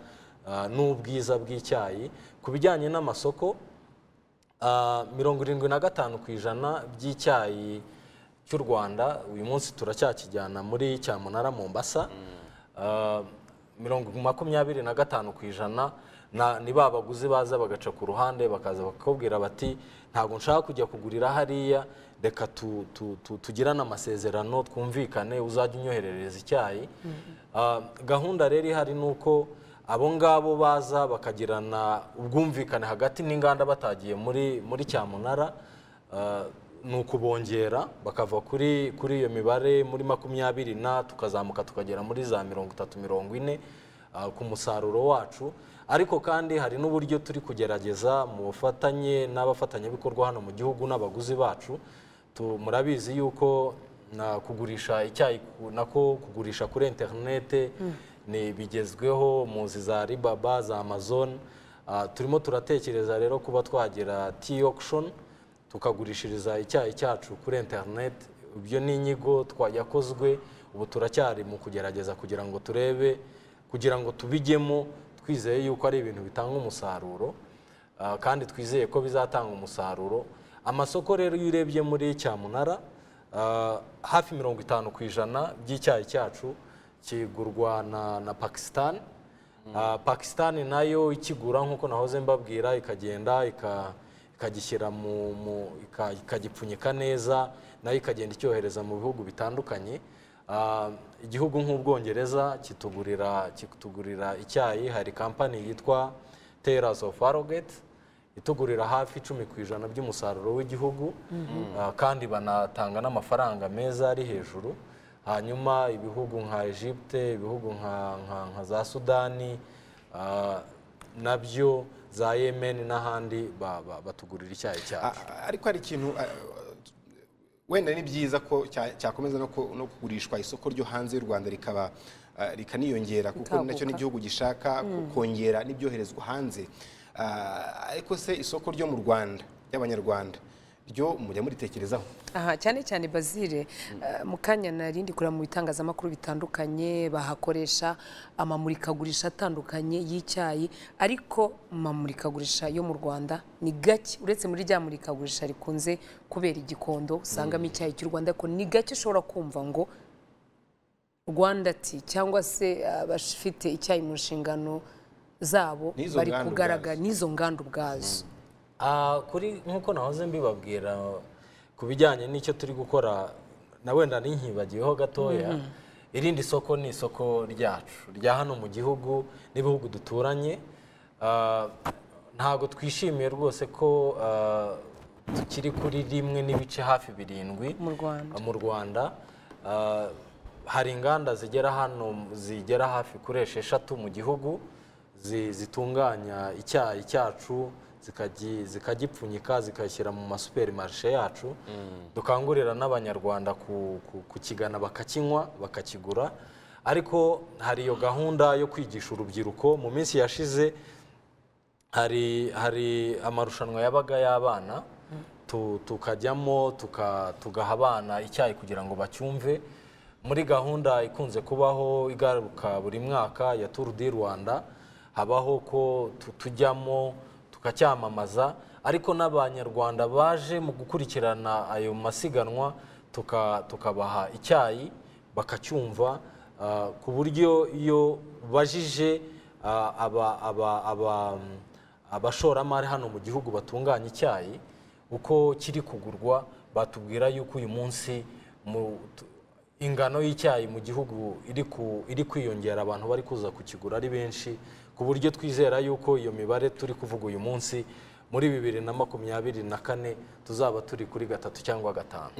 [SPEAKER 2] n'ubwiza bw'icyayi. Ku bijyanye n'amasoko ah, mirongo irindwi na gatanu ku ijana by'icyayi cy'u rwanda uyu munsi turacyakijyana muri cyamunara mombasa. Ah, mirongo makumyabiri na gatanu ku ijana na- ni ba baguzi baza bagaca ku ruhande bakaza bakakubwira bati ntabwo nshaka kujya kugurira hariya reka tu- tu- tu- tugirane amasezerano twumvikane uzajya unyoherereza icyayi. Ah, gahunda rero ihari ni uko abo ngabo baza bakagirana ubwumvikane hagati n'inganda batagiye muri muri cyamunara ah, ni ukubongera bakava kuri kuri iyo mibare muri makumyabiri na tukazamuka tukagera muri za mirongo itatu mirongo ine ah, ku musaruro wacu. Ariko kandi hari n'uburyo turi kugerageza mu bufatanye n'abafatanyabikorwa hano mu gihugu n'abaguzi bacu. Murabizi yuko na kugurisha icyayi nako kugurisha kuri interinete ni bigezweho muzi za ribaba za amazon. Ah, turimo turatekereza rero kuba twagira tea auction tukagurishiriza icyayi cyacu kuri interineti ibyo ni inyigo yakozwe ubu turacyari mu kugerageza kugira ngo turebe kugira ngo tubijyemo twizeye yuko ari ibintu bitanga umusaruro. Ah, kandi twizeye ko bizatanga umusaruro. Amasoko rero iyo urebye muri cyamunara ah, hafi mirongo itanu ku ijana by'icyayi cyacu kigurwa na, na pakistan. Ah, pakistan na yo ikigura nk'uko nahoze mbabwira ikagenda ika- ikagishyira mu, mu ika- ikagipfunyika neza na yo ikagenda icyohereza mu bihugu bitandukanye. Ah, igihugu nk'ubwongereza kitugurira kitugurira icyayi. Hari kampani yitwa Taylors of Arrogate itugurira hafi icumi ku ijana by'umusaruro w'igihugu. Ah, kandi banatanga n'amafaranga meza ari hejuru. Hanyuma ibihugu nka Egypte ibihugu nka, nka, nka za Sudani ah, na byo za Yemen n'ahandi ba- ba- batugurira icyayi cyacu.
[SPEAKER 1] Ariko hari ikintu wenda ni byiza ko cya- cyakomeza no ku- no kugurishwa isoko ryo hanze y'u rwanda rikaba rikaniyongera kuko
[SPEAKER 3] na
[SPEAKER 1] cyo n'igihugu gishaka ku- kongera n'ibyoherezwa hanze. Ah, ariko se isoko ryo mu rwanda ry'abanyarwanda ryo mujya muritekerezaho.
[SPEAKER 3] Aha cyane cyane bazire eh, mu kanya narindi kureba mu bitangazamakuru bitandukanye bahakoresha amamurikagurisha atandukanye y'icyayi ariko mu mamurikagurisha yo mu rwanda ni gake. Uretse muri rya murikagurisha rikunze kubera igikondo usangamo icyayi cy'u rwanda ariko ni gake ushobora kumva ngo rwanda ti cyangwa se abafite icyayi mu nshingano zabo bari kugaragara n'izo nganda ubwazo.
[SPEAKER 2] Ah, kuri nk'uko nahoze mbibabwira ku bijyanye n'icyo turi gukora na wenda ninkibagiweho gatoya irindi soko ni isoko ryacu rya hano mu gihugu n'ibihugu duturanye. Ah, ntabwo twishimiye rwose ko ah, tukiri kuri rimwe n'ibice hafi birindwi
[SPEAKER 3] Mu Rwanda.
[SPEAKER 2] Ah, hari inganda zigera hano zigera hafi kuri esheshatu mu gihugu zi- zitunganya icyayi cyacu zikagipfunyika zikashyira mu masuperimarishe yacu dukangurira n'abanyarwanda ku- ku- kukigana bakakinywa bakakigura. Ariko hari iyo gahunda yo kwigisha urubyiruko mu minsi yashize hari hari amarushanwa yabaga y'abana. Tu- tukajyamo tuka- tugaha abana icyayi kugira ngo bacyumve. Muri gahunda ikunze kubaho igaruka buri mwaka ya Tour du Rwanda habaho ko tu- tujyamo tukacyamamaza ariko n'abanyarwanda baje mu gukurikirana ayo masiganwa tuka- tukabaha icyayi bakacyumva ah, ku buryo iyo bajije ah, aba- aba- aba- abashoramari hano mu gihugu batunganya icyayi uko kiri kugurwa batubwira yuko uyu munsi ingano y'icyayi mu gihugu iri kwiyongera abantu bari kuza kukigura ari benshi ku buryo twizera yuko iyo mibare turi kuvuga uyu munsi muri bibiri na makumyabiri na kane tuzaba turi kuri gatatu cyangwa gatanu.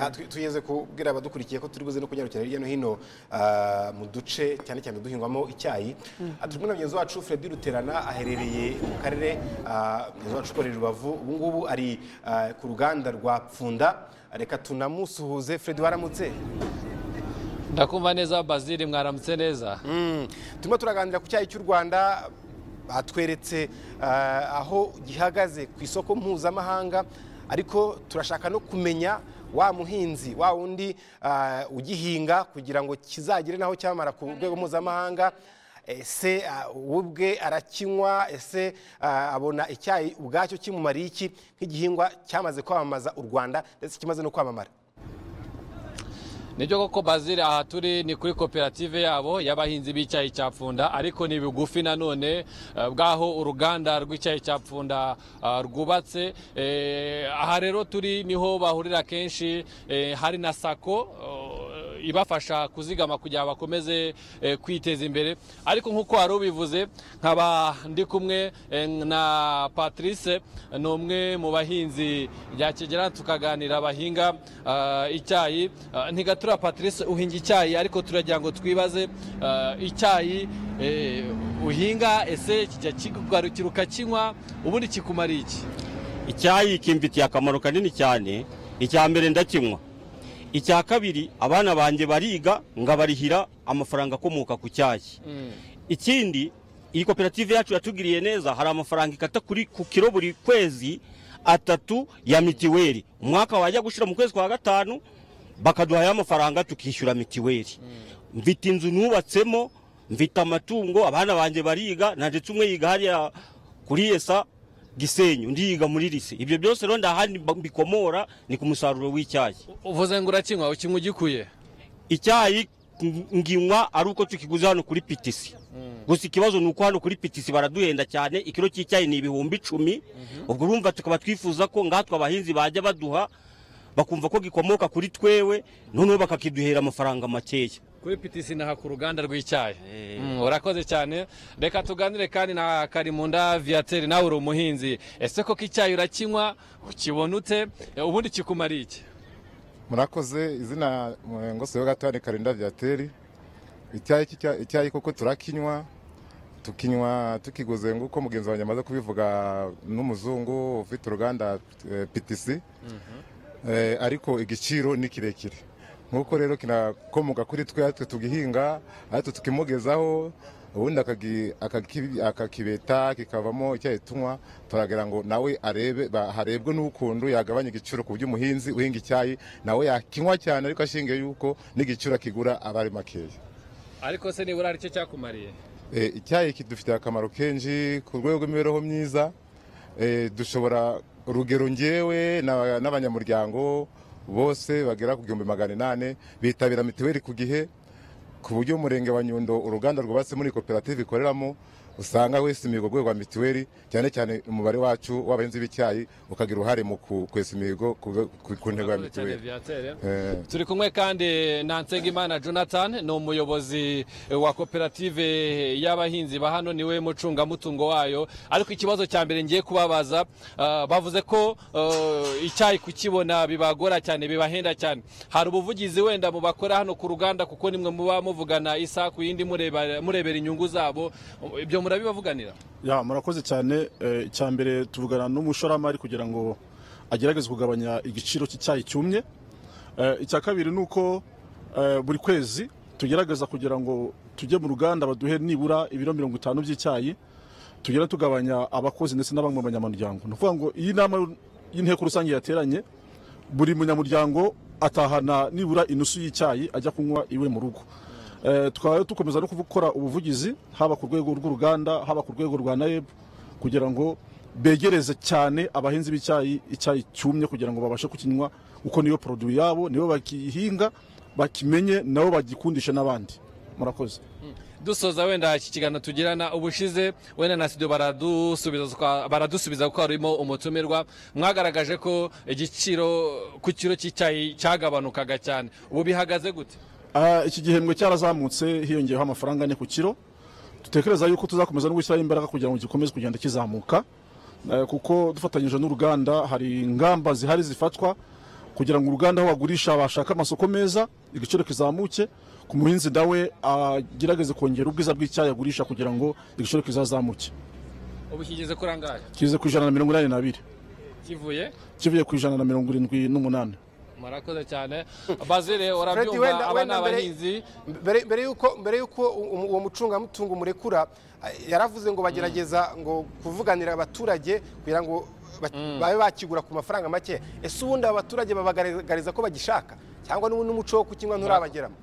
[SPEAKER 1] Ah, tu- tugeze kubwira abadukurikiye ko turi buze no kunyarukira hirya no hino ah, mu duce cyane cyane duhingwamo icyayi. Ah, turi kumwe na mugenzi wacu Freddy Ruterana aherereye mu karere ah, mugenzi wacu ukorera Rubavu. Ubu ngubu ari ah, ku ruganda rwa Pfunda. Reka tunamusuhuze. Freddy waramutse?
[SPEAKER 4] Ndakumva neza bazili mwaramutse neza.
[SPEAKER 1] Mm. turimo turaganira ku cyayi cy'u rwanda batweretse ah, aho gihagaze ku isoko mpuzamahanga ariko turashaka no kumenya wa muhinzi wa wundi ah, ugihinga kugira ngo kizagere n'aho cyamara ku rwego mpuzamahanga. Ese we ubwe arakinywa ese abona icyayi ubwacyo kimumariye iki? Nk'igihingwa cyamaze kwamamaza u rwanda ndetse kimaze no kwamamara.
[SPEAKER 4] Ni byo koko bazili aha turi ni kuri koperative yabo y'abahinzi b'icyayi cya pfunda ariko ni bigufi nanone eh, bw'aho uruganda rw'icyayi cya pfunda ah, rwubatse. Eh, aha rero turi ni ho bahurira kenshi eh, hari na sako eh, ibafasha kuzigama kugira bakomeze eh, kwiteza imbere. Ariko nk'uko wari ubivuze nkaba ndi kumwe eh, na patrice ni umwe mu bahinzi bya kigera tukaganira bahinga ah, icyayi. Ntigatura patrice uhinga icyayi ariko turagira ngo twibaze icyayi eh, uhinga ese kijya kikugarukira ukakinywa ubundi kikumariye iki?
[SPEAKER 5] Icyayi kimfitiye akamaro kanini cyane icya mbere ndakinywa. Icya kabiri abana banjye bariga ngabarihira amafaranga akomoka ku cyayi. Ikindi iyi koperative yacu yatugiriye neza hari amafaranga ikata kuri ku kiro buri kwezi atatu ya mitiweli umwaka wajya gushyira mu kwezi kwa gatanu bakaduha ya mafaranga tukishyura mitiweli mfite inzu nubatsemo mfite amatungo abana banjye bariga na ndetse umwe yiga hariya kuri esa gisenyi undi yiga muri lise. Ibyo byose rero ndahandi mbikomora ni ku musaruro w'icyayi.
[SPEAKER 4] Uvuze ngo urakinywa ukinywa ugikuye
[SPEAKER 5] icyayi ng- nginywa ari uko tukiguze hano kuri pitisi gusa ikibazo ni uko hano kuri pitisi baraduhenda cyane ikiro cy'icyayi ni ibihumbi icumi. Ubwo urumva tukaba twifuza ko ngatwe abahinzi bajya baduha bakumva ko gikomoka kuri twewe noneho bakakiduhera amafaranga makeya.
[SPEAKER 4] Kuri PTC naha ku ruganda rw'icyayi. Mm, urakoze cyane. Reka tuganire kandi na karimunda viateur nawe uri umuhinzi. Ese koko icyayi urakinywa? Ukibona ute Eh, ubundi kikumariye iki?
[SPEAKER 6] Murakoze. Izina ngoseho gatoya ni karinda viateri icyayi koko turakinywa tukinywa tukiguze nguko mugenzi wanjye amaze kubivuga n'umuzungu ufite uruganda eh, PTC Eh, ariko igiciro ni kirekire. Nk'uko rero kinakomoka kuri twe twe tugihinga ariko tukimugezaho ubundi akakibeta kikavamo icyayi tunywa turagira ngo nawe arebe harebwe n'ukuntu yagabanya igiciro ku buryo umuhinzi uhinga icyayi nawe yakinywa cyane ariko ashingiye yuko n'igiciro akigura aba ari makeya.
[SPEAKER 4] Ariko se nibura hari icyo cyakumariye?
[SPEAKER 6] Eh, icyayi kidufitiye akamaro kenshi ku rwego rw'imibereho myiza. Eh, dushobora urugero ngewe n'aba- n'abanyamuryango bose bagera ku gihumbi magana inani bitabira mituweli ku gihe ku buryo umurenge wa nyundo uruganda rwubatse muri koperative ikoreramo usanga wese imihigo rwego rwa mituweli cyane cyane umubare wacu w'abahinzi b'icyayi ukagira uruhare mu kwesa imihigo ku- ntego ya mituweli. Eh,
[SPEAKER 4] turi kumwe kandi na nsengimana jonathan ni umuyobozi wa koperative y'abahinzi ba hano ni we mucungamutungo wayo. Ariko ikibazo cya mbere ngiye kubabaza ah, bavuze ko ah, icyayi kukibona bibagora cyane bibahenda cyane. Hari ubuvugizi wenda mu bakora hano ku ruganda kuko nimwe muba muvugana isaha ku yindi murebera inyungu zabo ibyo murabibavuganira?
[SPEAKER 7] Ya murakoze cyane. Eh, icya mbere tuvugana n'umushoramari kugira ngo agerageze kugabanya igiciro cy'icyayi cyumye. Eh, icya kabiri ni uko eh, buri kwezi tugerageza kugira ngo tujye mu ruganda baduhe nibura ibiro mirongo itanu by'icyayi tugenda tugabanya abakozi ndetse na bamwe mu banyamuryango. Ni ukuvuga ngo iyi nama y'inteko rusange yateranye buri munyamuryango atahana nibura inusu y'icyayi ajya kunywa iwe mu rugo. Eh, rero dukomeza no gukora ubuvugizi haba ku rwego rw'uruganda haba ku rwego rwa naeb kugira ngo begereze cyane abahinzi b'icyayi icyayi cyumye kugira ngo babashe kukinywa kuko niyo produit yabo nibo bakihinga bakimenye nabo bagikundisha n'abandi. Murakoze.
[SPEAKER 4] Dusoza wenda iki kiganiro tugirana ubushize wenda na studio baradusubiza kuko harimo umutumirwa. Mwagaragaje ko igiciro ku kiro cy'icyayi cyagabanukaga cyane. Ubu bihagaze gute?
[SPEAKER 7] Iki gihembwe cyarazamutse hiyongeyeho amafaranga ane ku kiro. Dutekereza yuko tuzakomeza no gushyiraho imbaraga kugira ngo gikomeze kugenda kizamuka. Eh, kuko dufatanyije n'uruganda hari ingamba zihari zifatwa kugira ngo uruganda aho bagurisha bashake amasoko meza igiciro kizamuke ku muhinzi nawe agerageze kongera ubwiza bw'icyayi agurisha kugira ngo igiciro kizazamuke.
[SPEAKER 4] Ubu kigeze kuri angahe
[SPEAKER 7] kize ku ijana na mirongo inani n'abiri
[SPEAKER 4] kivuye?
[SPEAKER 7] Kivuye ku ijana na mirongo irindwi n'umunani.
[SPEAKER 4] Murakoze cyane. Bazire urabyumva
[SPEAKER 1] wenda-
[SPEAKER 4] aba ni
[SPEAKER 1] wenda mbere-
[SPEAKER 4] abahinzi
[SPEAKER 1] mbere yuko mbere yuko uwo mucungamutungo murekura yaravuze ngo bagerageza ngo kuvuganira abaturage kugira ngo ba- babe bakigura ku mafaranga make. Ese ubundi aba baturage babagaragariza ko bagishaka? Cyangwa n'umuco wo kukinywa nturabageramo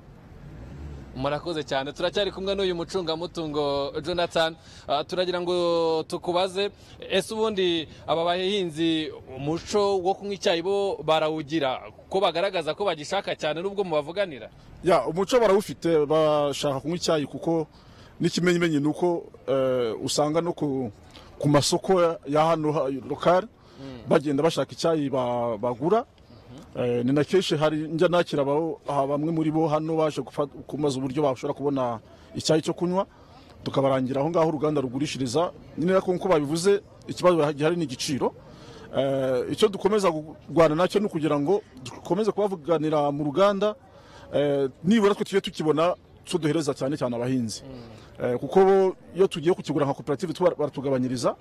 [SPEAKER 4] murakoze cyane. Turacyari kumwe n'uyu mucungamutungo jonathan. Ah, turagira ngo tukubaze ese ubundi aba bahinzi umuco wo kunywa icyayi bo barawugira? Ko bagaragaza ko bagishaka cyane n'ubwo mubavuganira?
[SPEAKER 7] Ya umuco barawufite bashaka kunywa icyayi kuko n'ikimenyimenyi ni uko eh, usanga no ku, masoko ya hano ha- lokale bagenda bashaka icyayi ba- bagura. Ni na kenshi hari njya nakira bamwe muri bo hano baje kumaza uburyo bashobora kubona icyayi cyo kunywa tukabarangira aho ngaho uruganda rugurishiriza. Nyine nk'uko babivuze ikibazo gihari ni igiciro. Eh, icyo dukomeza kurwana na cyo ni ukugira ngo dukomeze kubavuganira mu ruganda eh, nibura twe tujye tukibona cyo duhereza cyane cyane abahinzi. Eh, kuko iyo tugiye kukigura nka koperative baratugabanyiriza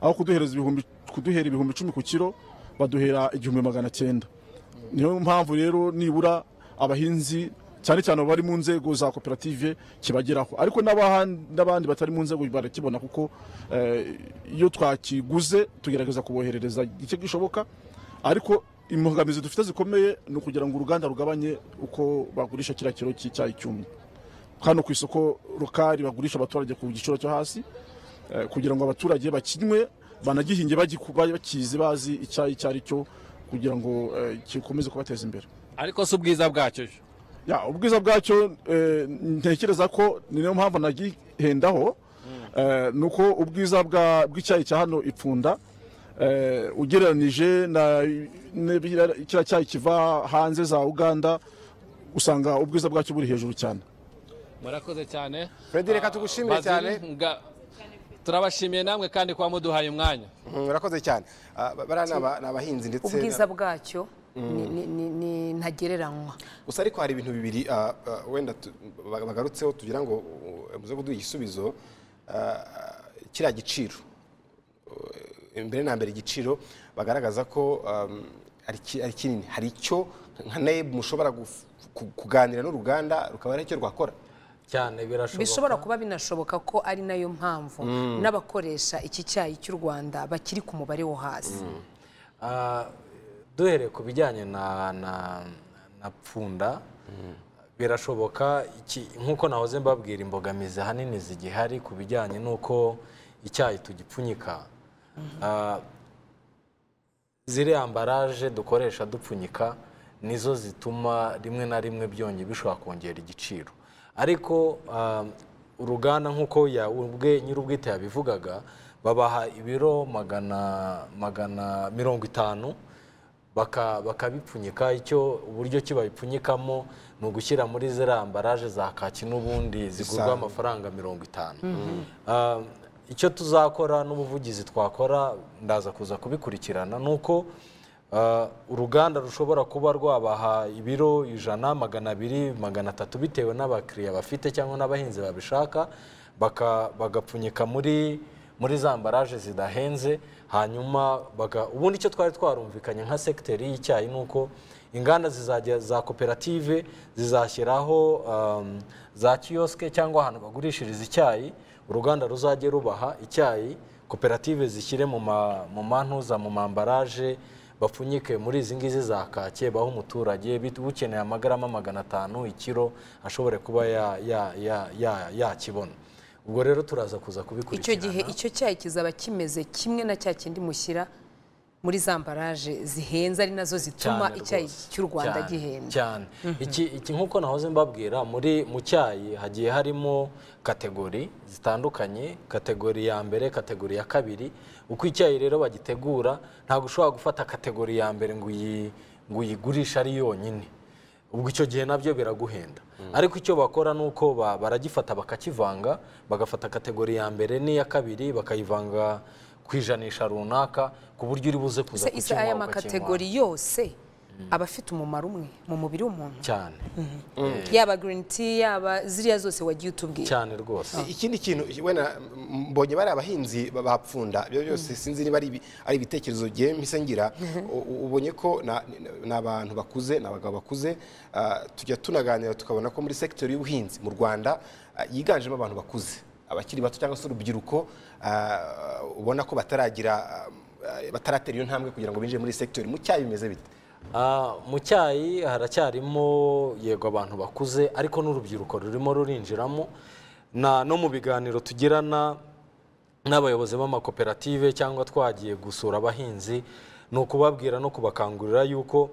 [SPEAKER 7] aho kuduhereza ibihumbi kuduhera ibihumbi icumi ku kiro baduhera igihumbi magana cyenda. Niyo mpamvu rero nibura abahinzi cyane cyane bari mu nzego za koperative kibageraho. Ariko n'abandi batari mu nzego barakibona kuko eh, iyo twakiguze tugerageza kuboherereza igice gishoboka. Ariko imbogamizi dufite zikomeye ni ukugira ngo uruganda rugabanye uko bagurisha kiriya kiro cy'icyayi cyumye hano ku isoko rukari bagurisha abaturage ku giciro cyo hasi eh, kugira ngo abaturage bakinywe banagihinge bakizi bazi icyayi icyo ari cyo kugira ngo eh, gikomeze kubateza imbere.
[SPEAKER 4] Ariko si ubwiza bwacyo
[SPEAKER 7] ya ubwiza bwacyo eh, ntekereza ko ni na yo mpamvu nagihendaho eh, ni uko ubwiza bwa- bw'icyayi cya hano ipfunda eh, ugereranije na kiriya cyayi kiva hanze za uganda usanga ubwiza bwacyo buri hejuru cyane.
[SPEAKER 4] Murakoze cyane.
[SPEAKER 1] Reka tugushimire cyane.
[SPEAKER 4] Turabashimiye namwe kandi kuba muduhaye umwanya.
[SPEAKER 1] Mm, urakoze cyane. Ah, ba- bariya ni aba- ni abahinzi ndetse
[SPEAKER 3] ubwiza bwacyo ni- ni- ntagereranywa.
[SPEAKER 1] Gusa ariko hari ibintu bibiri ah, ah, wenda bagarutseho tugira ngo uh, muze kuduha igisubizo kiriya giciro. Uh, mbere na mbere igiciro bagaragaza ko ari ki- ari kinini. Hari icyo nka naib mushobora kuganira n'uruganda rukaba ari icyo rwakora.
[SPEAKER 2] Cyane birashoboka.
[SPEAKER 3] Bishobora kuba binashoboka ko ari na yo mpamvu n'abakoresha iki cyayi cy'u rwanda bakiri ku mubare wo hasi.
[SPEAKER 2] Ah, duhereye ku bijyanye na na na pfunda. Birashoboka iki- nk'uko nahoze mbabwira imbogamizi ahanini zigihari ku bijyanye n'uko icyayi tugipfunyika. Ah, ziriya ambaraje dukoresha dupfunyika nizo zituma rimwe na rimwe byongeye bishobora kongera igiciro. Ariko ah, uruganda nk'uko ya- ubwe nyir'ubwite yabivugaga babaha ibiro magana magana mirongo itanu baka- bakabipfunyika. Icyo uburyo ki babipfunyikamo ni ugushyira muri ziriya ambaraje za kaki n'ubundi zigurwa amafaranga mirongo itanu. Ah, icyo tuzakora n'ubuvugizi twakora ndaza kuza kubikurikirana. Ni uko uruganda rushobora kuba rwabaha ibiro ijana magana abiri magana atatu bitewe n'abakiriya bafite cyangwa n'abahinzi babishaka bagapfunyika muri muri za ambaraje zidahenze hanyuma ubundi icyo twari twarumvikanye nka segiteri y'icyayi ni uko inganda za koperative zizashyiraho um, za kiyosike cyangwa ahantu bagurishiriza icyayi uruganda ruzajya rubaha icyayi koperative zishyire mu mantuza mu mambaraje bapfunyike muri izi ngizi za kake baho umuturage ukeneye amagarama magana atanu ikiro ashobore kuba ya- ya- ya- ya- yakibona ubwo rero turaza kuza
[SPEAKER 3] icyo
[SPEAKER 2] kubikurikirana.
[SPEAKER 3] gihe icyo cyayi kizaba kimeze kimwe na cya kindi mushyira muri za ambaraje zihenze ari na zo
[SPEAKER 2] zituma
[SPEAKER 3] icyayi cy'u rwanda gihenda
[SPEAKER 2] cyane. Iki iki nk'uko nahoze mbabwira muri mu cyayi hagiye harimo kategori zitandukanye kategori ya mbere kategori ya kabiri uko icyayi rero bagitegura ntabwo ushobora gufata kategori ya mbere ngo uyi- ngo uyigurishe ari yonyine. Ubwo icyo gihe na byo biraguhenda. Ariko icyo bakora ni uko ba- baragifata bakakivanga bagafata kategori ya mbere n'iya kabiri bakayivanga ku ijanisha runaka ku buryo uri buze kuza kukinywa
[SPEAKER 3] aya makategori yose. Aba afite umumaro umwe mu mubiri w'umuntu.
[SPEAKER 2] Cyane.
[SPEAKER 3] Yaba green tea yaba ziriya zose wagiye utubwira
[SPEAKER 2] cyane rwose.
[SPEAKER 1] Ikindi kintu wenda mbonye bari abahinzi bapfunda ibyo byose sinzi niba ari ibi- ari ibitekerezo gihe mpise ngira. U- ubonye ko na- ni abantu bakuze ni abagabo bakuze ah, tujya tunaganira tukabona ko muri sektori y'ubuhinzi mu rwanda ah, yiganjemo abantu bakuze. Abakiri bato cyangwa se urubyiruko ah, ubona ko bataragira ah, bataratera iyo ntambwe kugira ngo binjire muri iyi sektori mu cyayi bimeze bite?
[SPEAKER 2] Ah, mu cyayi haracyarimo yego abantu bakuze ariko n'urubyiruko rurimo rurinjiramo. No mu biganiro tugirana n'abayobozi b'amakoperative cyangwa twagiye gusura abahinzi ni ukubabwira no kubakangurira yuko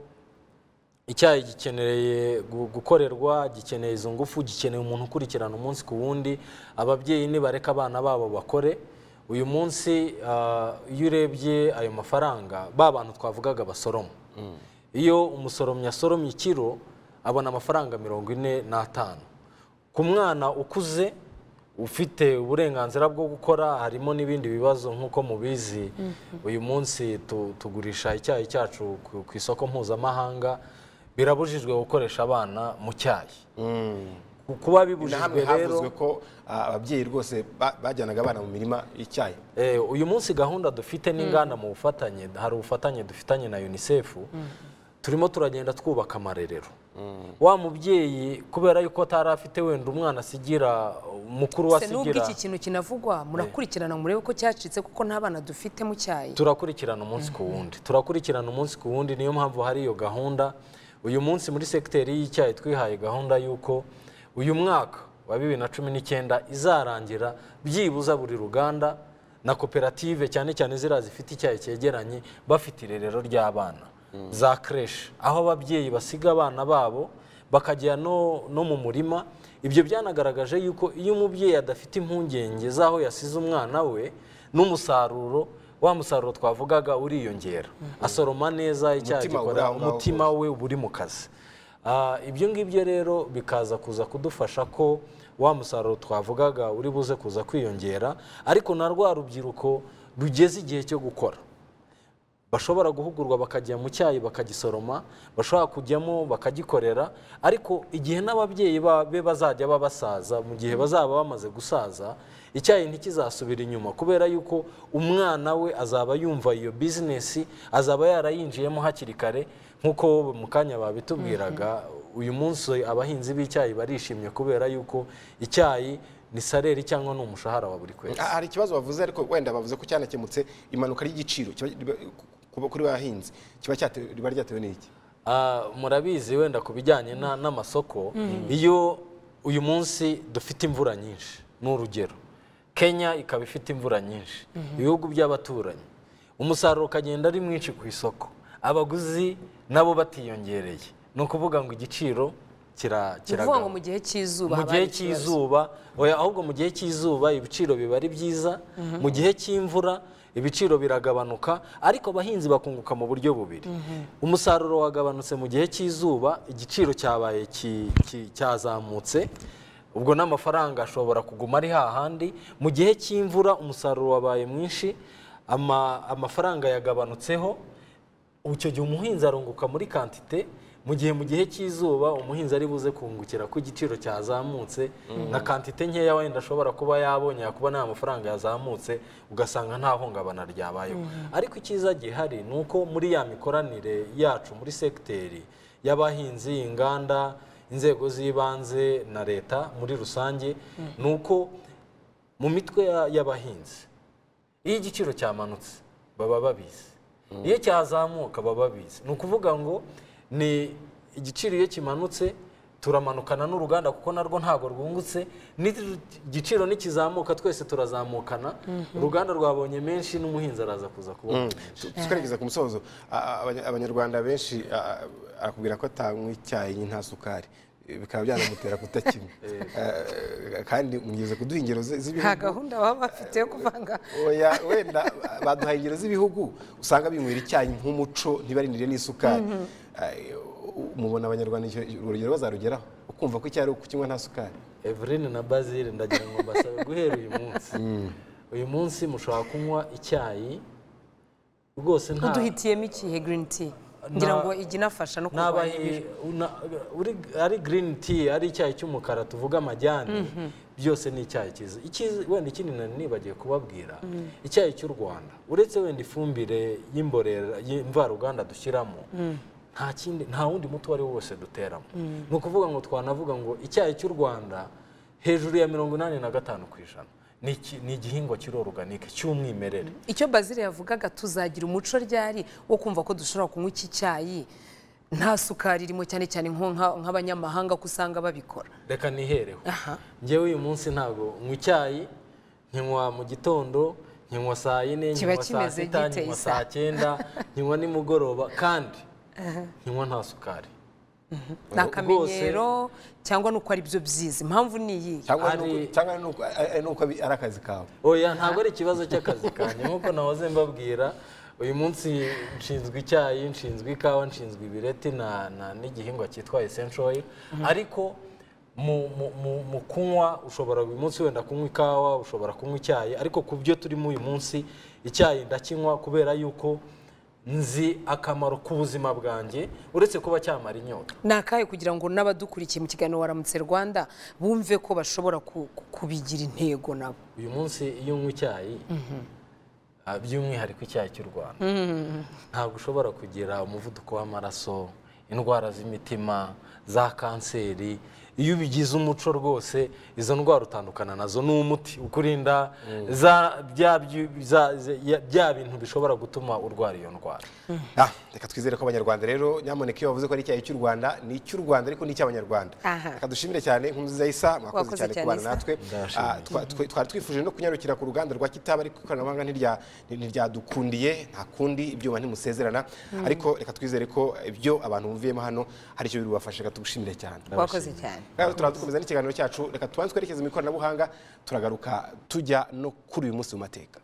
[SPEAKER 2] icyayi gikeneye gu- gukorerwa gikeneye izo ngufu gikeneye umuntu ukurikirana umunsi ku wundi ababyeyi nibareka abana babo bakore. Uyu munsi ah, iyo urebye ayo mafaranga ba bantu twavugaga basoroma iyo umusoromyi asoromye ikiro abona amafaranga mirongo ine n'atanu. Ku mwana ukuze ufite uburenganzira bwo gukora harimo n'ibindi bibazo nk'uko mubizi uyu munsi tu- tugurisha icyayi cyacu ku- isoko mpuzamahanga birabujijwe gukoresha abana mu cyayi. Ku- kuba
[SPEAKER 1] na
[SPEAKER 2] bibujijwe
[SPEAKER 1] hamwe
[SPEAKER 2] rero
[SPEAKER 1] havuzwe ko ababyeyi rwose ba- bajyanaga abana mu mirima y'icyayi.
[SPEAKER 2] Eh, uyu munsi gahunda dufite n'inganda mu bufatanye hari ubufatanye dufitanye na unicef. Turimo turagenda twubaka amarerero. Wa mubyeyi kubera yuko atari afite wenda umwana asigira mukuru we
[SPEAKER 3] se nubwo
[SPEAKER 2] asigira.
[SPEAKER 3] iki kintu kinavugwa murakurikirana murebe ko cyacitse kuko nta bana dufite mu cyayi.
[SPEAKER 2] Turakurikirana umunsi ku wundi. Turakurikirana umunsi ku wundi niyo mpamvu hari iyo gahunda. Uyu munsi muri segiteri y'icyayi twihaye gahunda y'uko uyu mwaka wa bibiri na cumi n'icyenda izarangira byibuza buri ruganda na koperative cyane cyane ziriya zifite icyayi cyegeranye bafite irerero ry'abana. Za creche. Aho ababyeyi basiga abana babo bakajya no, no mu murima. Ibyo byanagaragaje yuko iyo umubyeyi adafite impungenge z'aho yasize umwana we n'umusaruro wa musaruro twavugaga uriyongera. Asoroma neza
[SPEAKER 1] uri
[SPEAKER 2] gikora umutima we uba uri mu kazi. Ah, ibyo ngibyo rero bikaza kuza kudufasha ko wa musaruro twavugaga uri buze kuza kwiyongera ariko na rwa rubyiruko rugeze igihe cyo gukora. Bashobora guhugurwa bakajya mu cyayi bakagisoroma bashobora kujyamo bakagikorera. Ariko igihe n'ababyeyi ba- be bazajya basaza mu gihe bazaba bamaze gusaza icyayi ntikizasubira inyuma. Kubera yuko umwana we azaba yumva iyo bizinesi azaba yarayinjiyemo hakiri kare nk'uko mu kanya babitubwiraga uyu munsi abahinzi b'icyayi barishimye kubera yuko icyayi ni saleri cyangwa ni umushahara wa buri kwezi.
[SPEAKER 1] Ah, hari ikibazo bavuze ariko wenda bavuze ko cyanakemutse imanuka ry'igiciro kuri bahinzi kiba cyatewe riba ryatewe n'iki?
[SPEAKER 2] Ah, murabizi wenda ku bijyanye na- n'amasoko iyo uyu munsi dufite imvura nyinshi ni urugero. Kenya ikaba ifite imvura nyinshi ibihugu by'abaturanyi. Umusaruro ukagenda ari mwinshi ku isoko. Abaguzi nabo batiyongereye. Ni ukuvuga ngo igiciro kira-
[SPEAKER 3] ni ukuvuga ngo
[SPEAKER 2] kiragabanuka
[SPEAKER 3] mu gihe cy'izuba
[SPEAKER 2] mu gihe cy'izuba oya ahubwo mu gihe cy'izuba ibiciro biba ari byiza. Mu gihe cy'imvura ibiciro biragabanuka ariko abahinzi bakunguka mu buryo bubiri. Umusaruro wagabanutse mu gihe cy'izuba igiciro cyabaye cyazamutse ubwo n'amafaranga ashobora kuguma ari hahandi mu gihe cy'imvura umusaruro wabaye mwinshi ama- amafaranga yagabanutseho icyo gihe umuhinzi arunguka muri kantite mu gihe mu gihe cy'izuba umuhinzi ari buze kungukira ko igiciro cyazamutse na kantite nkeya wenda ashobora kuba yabonye yakuba nta mafaranga yazamutse ugasanga nta hungabana ryabayeho. Ariko icyiza gihari ni uko muri ya mikoranire yacu muri segiteri y'abahinzi inganda inzego z'ibanze na leta muri rusange ni uko mu mitwe ya- y'abahinzi iyo igiciro cyamanutse baba babizi. Iyo cyazamuka baba babizi. Ni ukuvuga ngo ni igiciro iyo kimanutse turamanukana n'uruganda kuko narwo ntabwo rwungutse. N'igiciro nikizamuka twese turazamukana. Uruganda rwabonye menshi n'umuhinzi araza kuza kubona. Menshi
[SPEAKER 1] tukarigeza ku musozo. Abanyarwanda benshi a- arakubwira ko atanywa icyayi nta sukari. Bikaba byanamutera kutakinywa Eh, kandi mugeze kuduha ingero zi-
[SPEAKER 3] nta
[SPEAKER 1] z'ibihugu
[SPEAKER 3] gahunda baba bafite yo kuvanga.
[SPEAKER 1] Oya wenda baduhaye ingero z'ibihugu usanga binywera icyayi nk'umuco ntibarinire n'isukari. Eh, mubona abanyarwanda icyo- urwo rugero bazarugeraho? Ukumva ko icyayi ari ukukinywa nta sukari.
[SPEAKER 2] Evelyn na Basile ndagira ngo mbasabe guhera uyu munsi. Uyu munsi mushobora kunywa icyayi rwose nta
[SPEAKER 3] uduhitiyemo ikihe green tea? Ngira ngo ijya inafasha no kurwanya
[SPEAKER 2] ari green tea ari icyayi cy'umukara tuvuga amajyane. Byose ni icyayi cyiza. Wenda ikindi nari nibagiye kubabwira. Icyayi cy'u rwanda. Uretse wenda ifumbire y'imborera y'imvaruganda dushyiramo nta kindi nta wundi muti uwo ari wo wose duteramo. Ni ukuvuga ngo twanavuga ngo icyayi cy'u rwanda hejuru ya mirongo inani na gatanu ku ijana. Ni igihingwa cy'uruganike cy'umwimerere.
[SPEAKER 3] Icyo bazile yavugaga tuzagira umuco ryari wo kumva ko dushobora kunywa iki cyayi? Nta sukari irimo cyane cyane nk'abanyamahanga ko usanga babikora.
[SPEAKER 2] Reka nihereho. Njyewe uyu munsi ntabwo nywa icyayi nkinywa mu gitondo nkinywa saa yine nkinywa saa sita nkinywa saa cyenda nkinywa nimugoroba. Kandi nkinywa nta sukari.
[SPEAKER 3] Ni akamenyero cyangwa ni uko ari byo byiza. Impamvu ni iyi
[SPEAKER 1] cyangwa ni uko- cyangwa ni uko ari akazi kawe.
[SPEAKER 2] Oya ntabwo ari ikibazo cy'akazi kanjye nk'uko nahoze mbabwira uyu munsi nshinzwe icyayi nshinzwe ikawa nshinzwe ibireti n'igihingwa cyitwa essential oil. Ariko mu, mu, mu, mu kunywa ushobora uyu munsi wenda kunywa ikawa ushobora kunywa icyayi. Ariko ku byo turimo uyu munsi icyayi ndakinywa kubera yuko nzi akamaro k'ubuzima bwanjye uretse kuba cyamara inyota.
[SPEAKER 3] Ni akahe kugira ngo n'abadukurikiye mu kiganiro waramutse rwanda bumve ko bashobora ku- ku- kubigira intego nabo?
[SPEAKER 2] Uyu munsi iyo unywa icyayi ah, by'umwihariko icyayi cy'u rwanda. Ntabwo ushobora kugira umuvuduko w'amaraso indwara z'imitima za kanseri iyo ubigize umuco rwose izo ndwara utandukana na zo. Ni umuti ukurinda za bya bintu bishobora gutuma urwara iyo ndwara.
[SPEAKER 1] Ah, reka twizere ko abanyarwanda rero nyamuneka iyo bavuze ko ari icyayi cy'u rwanda ni icy'u rwanda ariko ni icy'abanyarwanda. Reka dushimire cyane nkunziza isa mwakoze
[SPEAKER 3] Wakoze
[SPEAKER 1] cyane kubana natwe. Ah, twari twifuje no kunyarukira ku ruganda rwa kitaba ariko ikoranabuhanga ntirya- ntiryadukundiye nta kundi ibyuma ntimusezerana. Ariko reka twizere ko ibyo abantu bumviyemo hano hari icyo birubafashe reka tugushimire cyane.
[SPEAKER 3] Wakoze cyane.
[SPEAKER 1] Rero turaza dukomeza n'ikiganiro cyacu reka tubanze twerekeze mu ikoranabuhanga turagaruka tujya no kuri uyu munsi mu mateka.